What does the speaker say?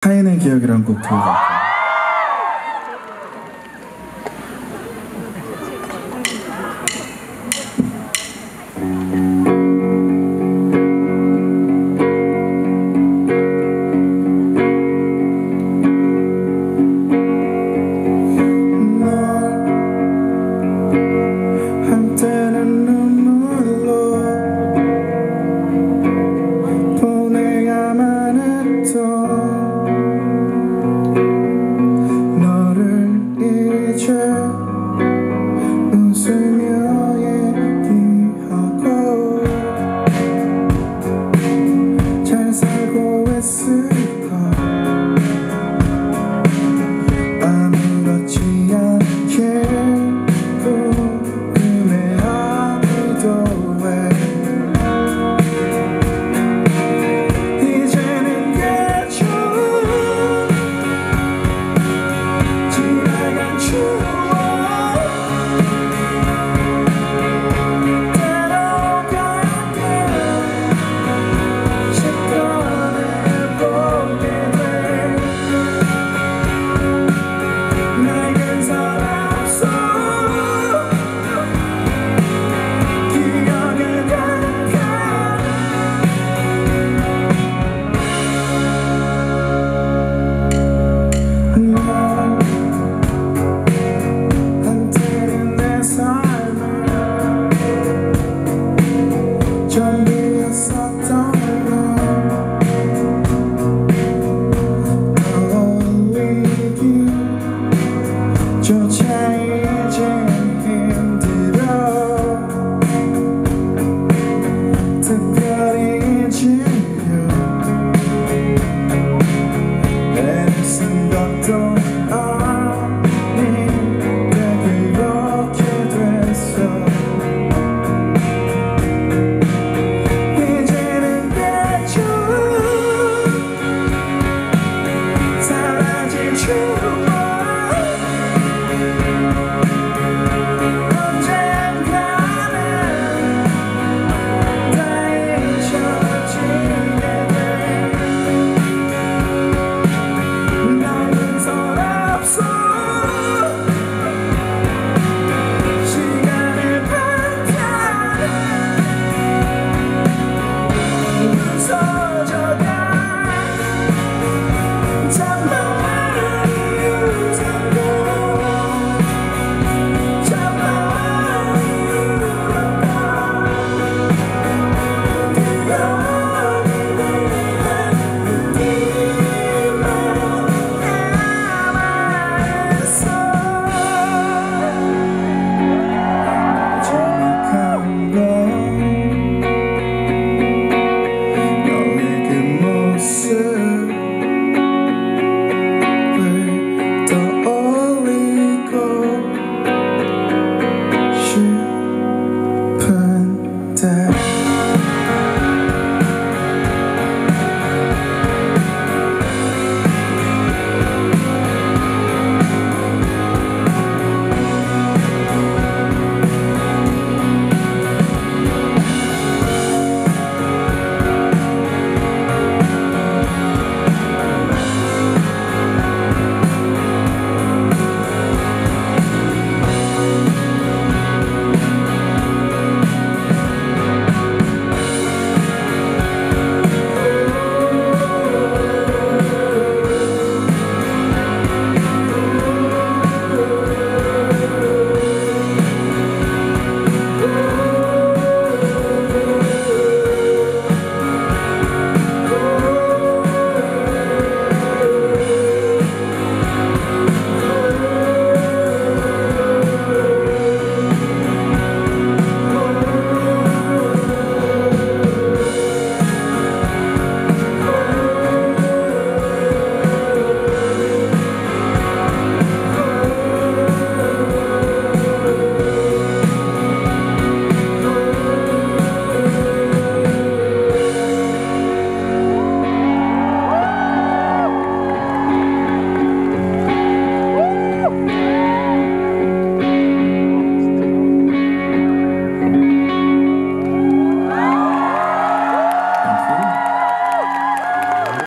타인의 기억이란 곡 들어봤고. don't